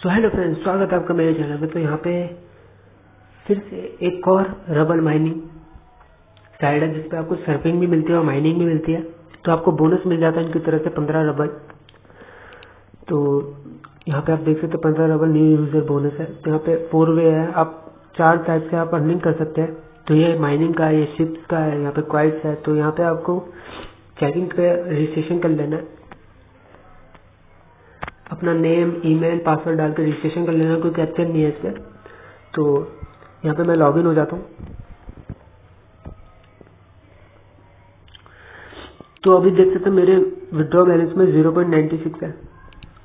So hello friends स्वागत है आपका मेरे चैनल पे तो यहाँ पे फिर से एक और रबल माइनिंग साइड है, जिसपे आपको सर्फिंग भी मिलती है और माइनिंग भी मिलती है। तो आपको बोनस मिल जाता है इनकी तरह से पंद्रह रबल तो यहाँ पे आप देख सकते हैं पंद्रह रबल न्यू यूज़र बोनस है। तो यहाँ पे फोर वे है। आप चार टाइप से आप अर्निंग कर सकते हैं। तो ये माइनिंग का है ये शिप्स का है यहाँ पे क्वाइट्स है। तो यहाँ पे आपको चेकिंग पे रजिस्ट्रेशन कर लेना है। अपना नेम ईमेल पासवर्ड डाल के रजिस्ट्रेशन कर लेना, कोई कैप्चर नहीं है इस पर तो यहाँ पे मैं लॉगिन हो जाता हूँ। तो अभी देख सकते मेरे विड्रॉ बैलेंस में ज़ीरो पॉइंट नाइन्टी सिक्स है।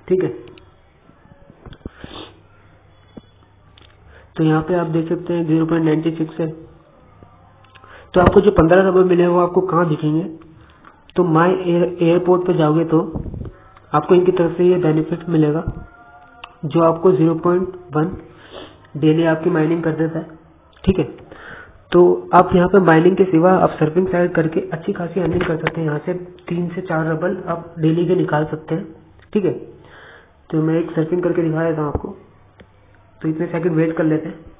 ठीक है? तो यहाँ पे आप देख सकते हैं ज़ीरो पॉइंट नाइन्टी सिक्स है। तो आपको जो पंद्रह नंबर मिले हैं, वो आपको कहाँ दिखेंगे? तो माई एयरपोर्ट पे जाओगे तो आपको इनकी तरफ़ से ये बेनिफिट मिलेगा, जो आपको 0.1 डेली आपकी माइनिंग कर देता है, ठीक है? तो आप यहाँ पे माइनिंग के सिवा आप सर्फिंग साइड करके अच्छी खासी अर्निंग कर सकते हैं। यहाँ से तीन से चार रबल आप डेली के निकाल सकते हैं, ठीक है? तो मैं एक सर्फिंग करके दिखा देता हूँ आपको। तो इतने सेकंड वेट कर लेते हैं।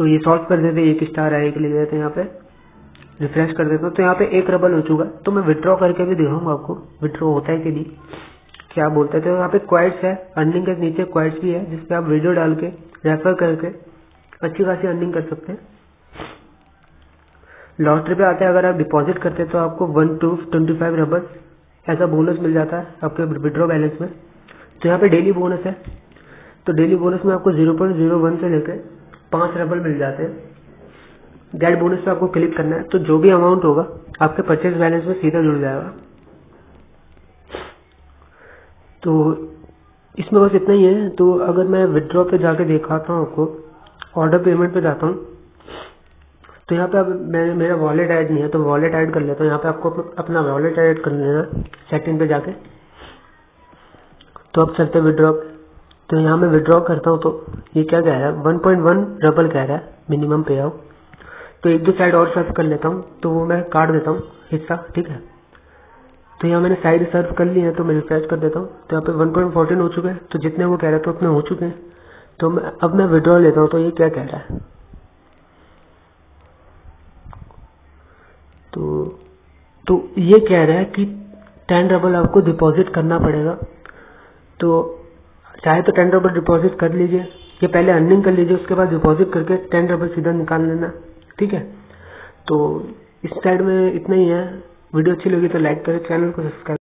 तो ये सॉल्व कर देते हैं, एक स्टार आए के लिए देते हैं यहाँ पे रिफ्रेश कर देता हूँ। तो यहाँ पे एक रबल हो चुका तो मैं विड्रॉ करके भी दिखाऊँगा आपको विड्रॉ होता है कि नहीं, क्या बोलते हैं। तो यहाँ पे क्वाइट्स है अर्निंग के नीचे क्वाइट्स भी है, जिसपे आप वीडियो डाल के रेफर करके, अच्छी खासी अर्निंग कर सकते हैं। लॉटरी पे आते हैं अगर आप डिपॉजिट करते हैं तो आपको one two twenty five rouble ऐसा बोनस मिल जाता है आपके विड्रॉ बैलेंस में। तो यहाँ पे डेली बोनस है। तो डेली बोनस में आपको ज़ीरो पॉइंट ज़ीरो वन से लेकर पाँच रबल मिल जाते हैं। गेट बोनस पे आपको क्लिक करना है। तो जो भी अमाउंट होगा, आपके परचेज बैलेंस में सीधा जुड़ जाएगा। तो इसमें बस इतना ही है। तो अगर मैं विदड्रॉ पे जाके दिखाता हूँ आपको ऑर्डर पेमेंट पे जाता हूँ तो यहाँ पे अब मैं, मेरा वॉलेट ऐड नहीं है तो वॉलेट ऐड कर लेता हूँ। यहाँ पे आपको अपना वॉलेट ऐड कर लेना सेटिंग पे जाके। तो अब चलते विड्रॉ तो यहाँ मैं विड्रॉ करता हूँ तो ये क्या कह रहा है? वन पॉइंट वन डबल कह रहा है मिनिमम पे आउट तो एक दो साइड और सर्व कर लेता हूँ तो वो मैं काट देता हूँ, हिस्सा, ठीक है? तो यहाँ मैंने साइड सर्व कर ली है तो मैं रिफ्रेश कर देता हूँ। तो यहाँ पे वन पॉइंट फोर्टीन हो चुके हैं तो जितने वो कह रहे थे उतने हो चुके हैं। तो मैं अब मैं विड्रॉ लेता हूँ तो ये क्या कह रहा है? तो तो ये कह रहा है कि टेन डबल आपको डिपॉजिट करना पड़ेगा। तो चाहे तो टेन डबल डिपॉजिट कर लीजिए, ये पहले अर्निंग कर लीजिए, उसके बाद डिपॉजिट करके टेन डबल सीधा निकाल लेना, ठीक है? तो इस साइड में इतना ही है। वीडियो अच्छी लगी तो लाइक करें चैनल को सब्सक्राइब